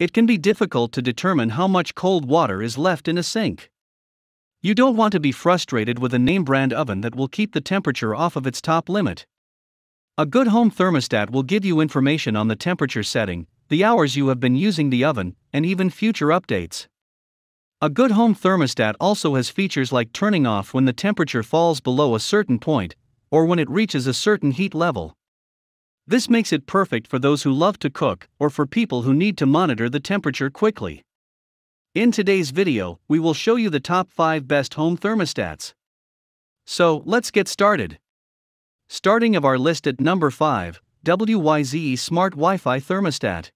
It can be difficult to determine how much cold water is left in a sink. You don't want to be frustrated with a name brand oven that will keep the temperature off of its top limit. A good home thermostat will give you information on the temperature setting, the hours you have been using the oven, and even future updates. A good home thermostat also has features like turning off when the temperature falls below a certain point, or when it reaches a certain heat level. This makes it perfect for those who love to cook or for people who need to monitor the temperature quickly. In today's video, we will show you the top 5 best home thermostats. So, let's get started. Starting of our list at number 5, WYZE Smart Wi-Fi Thermostat.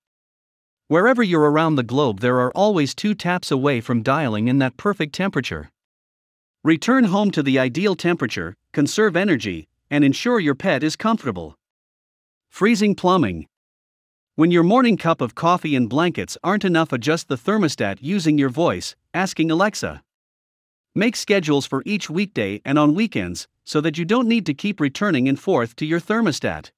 Wherever you're around the globe there are always two taps away from dialing in that perfect temperature. Return home to the ideal temperature, conserve energy, and ensure your pet is comfortable. Freezing plumbing. When your morning cup of coffee and blankets aren't enough, adjust the thermostat using your voice, asking Alexa. Make schedules for each weekday and on weekends so that you don't need to keep returning and forth to your thermostat.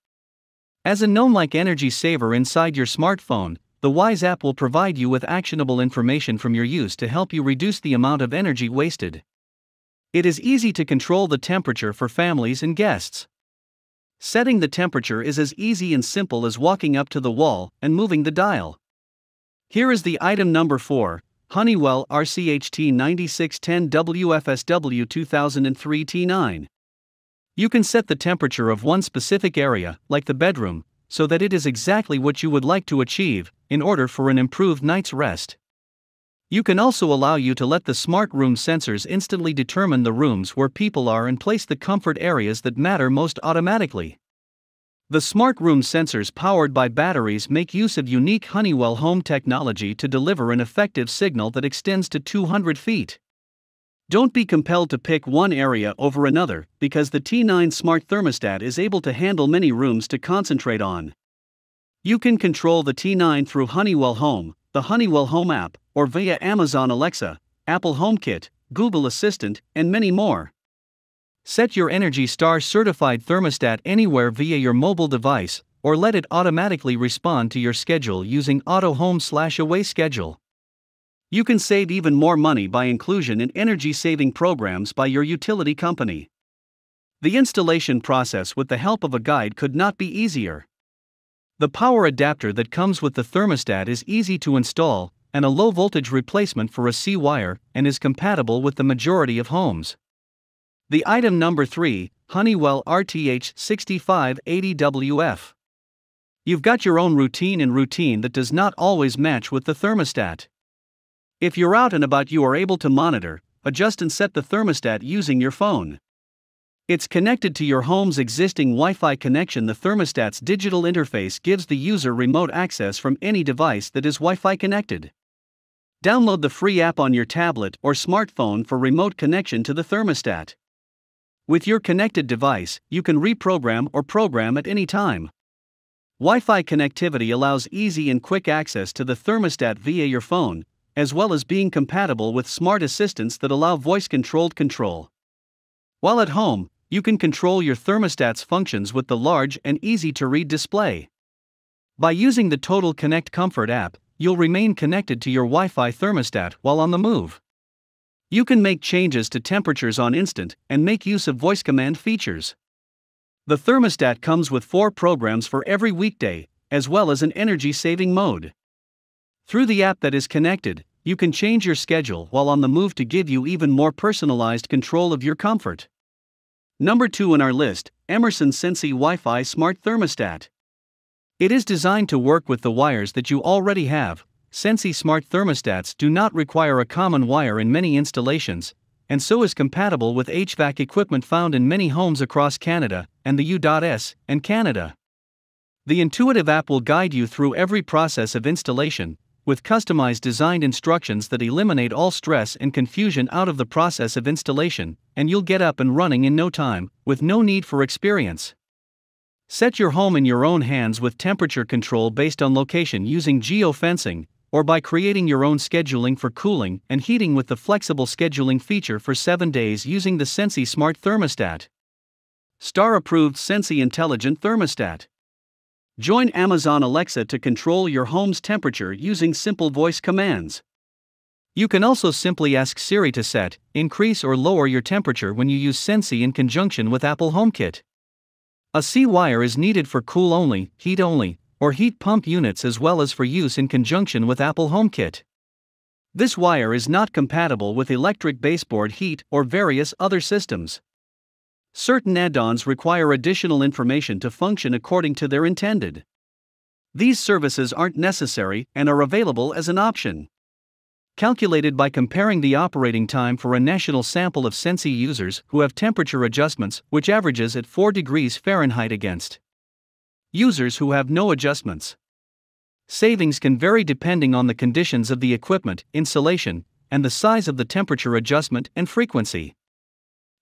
As a gnome like energy saver inside your smartphone, the WYZE app will provide you with actionable information from your use to help you reduce the amount of energy wasted. It is easy to control the temperature for families and guests. Setting the temperature is as easy and simple as walking up to the wall and moving the dial. Here is the item number 4 Honeywell RCHT 9610 WFSW 2003 T9. You can set the temperature of one specific area, like the bedroom, so that it is exactly what you would like to achieve in order for an improved night's rest. You can also allow you to let the smart room sensors instantly determine the rooms where people are and place the comfort areas that matter most automatically. The smart room sensors powered by batteries make use of unique Honeywell home technology to deliver an effective signal that extends to 200 feet. Don't be compelled to pick one area over another because the T9 smart thermostat is able to handle many rooms to concentrate on. You can control the T9 through Honeywell Home, the Honeywell Home app, or via Amazon Alexa, Apple HomeKit, Google Assistant, and many more. Set your Energy Star certified thermostat anywhere via your mobile device, or let it automatically respond to your schedule using Auto Home slash Away Schedule. You can save even more money by inclusion in energy saving programs by your utility company. The installation process with the help of a guide could not be easier. The power adapter that comes with the thermostat is easy to install and a low voltage replacement for a C wire and is compatible with the majority of homes. The item number 3 Honeywell RTH 6580WF. You've got your own routine and routine that does not always match with the thermostat. If you're out and about, you are able to monitor, adjust, and set the thermostat using your phone. It's connected to your home's existing Wi Fi connection. The thermostat's digital interface gives the user remote access from any device that is Wi Fi connected. Download the free app on your tablet or smartphone for remote connection to the thermostat. With your connected device, you can reprogram or program at any time. Wi Fi connectivity allows easy and quick access to the thermostat via your phone, as well as being compatible with smart assistants that allow voice controlled control. While at home, you can control your thermostat's functions with the large and easy to read display. By using the Total Connect Comfort app, you'll remain connected to your Wi Fi thermostat while on the move. You can make changes to temperatures on instant and make use of voice command features. The thermostat comes with four programs for every weekday, as well as an energy saving mode. Through the app that is connected, you can change your schedule while on the move to give you even more personalized control of your comfort. Number 2 in our list Emerson Sensi Wi Fi Smart Thermostat. It is designed to work with the wires that you already have. Sensi smart thermostats do not require a common wire in many installations, and so is compatible with HVAC equipment found in many homes across Canada and the U.S. and Canada. The intuitive app will guide you through every process of installation, with customized designed instructions that eliminate all stress and confusion out of the process of installation, and you'll get up and running in no time, with no need for experience. Set your home in your own hands with temperature control based on location using geofencing, or by creating your own scheduling for cooling and heating with the flexible scheduling feature for 7 days using the Sensi Smart Thermostat. Star approved Sensi Intelligent Thermostat. Join Amazon Alexa to control your home's temperature using simple voice commands. You can also simply ask Siri to set, increase, or lower your temperature when you use Sensi in conjunction with Apple HomeKit. A C wire is needed for cool only, heat only, or heat pump units as well as for use in conjunction with Apple HomeKit. This wire is not compatible with electric baseboard heat or various other systems. Certain add ons require additional information to function according to their intended. These services aren't necessary and are available as an option. Calculated by comparing the operating time for a national sample of Sensi users who have temperature adjustments, which averages at 4 degrees Fahrenheit against users who have no adjustments. Savings can vary depending on the conditions of the equipment, insulation, and the size of the temperature adjustment and frequency.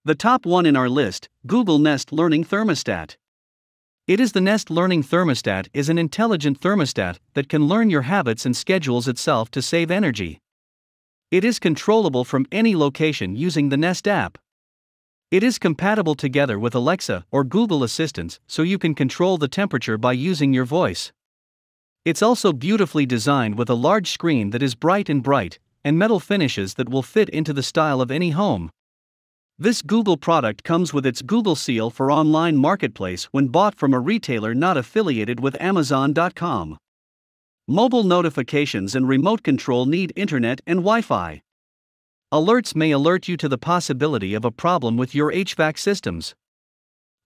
The top one in our list Google Nest Learning Thermostat. It is the Nest Learning Thermostat is an intelligent thermostat that can learn your habits and schedules itself to save energy. It is controllable from any location using the Nest app. It is compatible together with Alexa or Google Assistants so you can control the temperature by using your voice. It's also beautifully designed with a large screen that is bright and bright, and metal finishes that will fit into the style of any home. This Google product comes with its Google seal for online marketplace when bought from a retailer not affiliated with Amazon.com. Mobile notifications and remote control need internet and Wi Fi. Alerts may alert you to the possibility of a problem with your HVAC systems.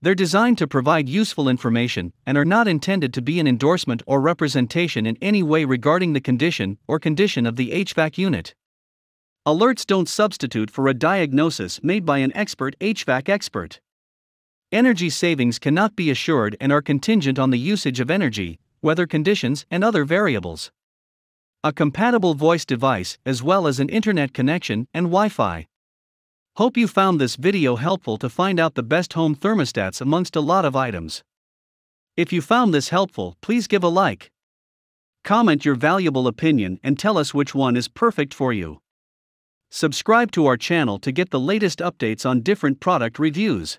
They're designed to provide useful information and are not intended to be an endorsement or representation in any way regarding the condition or condition of the HVAC unit. Alerts don't substitute for a diagnosis made by an expert HVAC expert. Energy savings cannot be assured and are contingent on the usage of energy, weather conditions, and other variables. A compatible voice device, as well as an internet connection and Wi Fi. Hope you found this video helpful to find out the best home thermostats amongst a lot of items. If you found this helpful, please give a like. Comment your valuable opinion and tell us which one is perfect for you. Subscribe to our channel to get the latest updates on different product reviews.